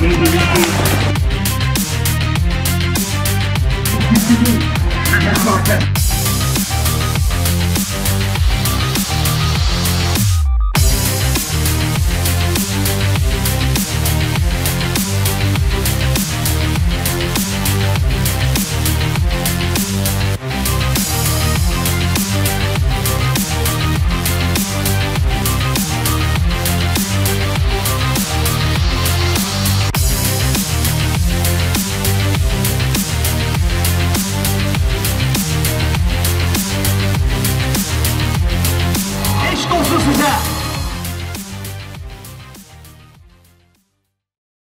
Maybe we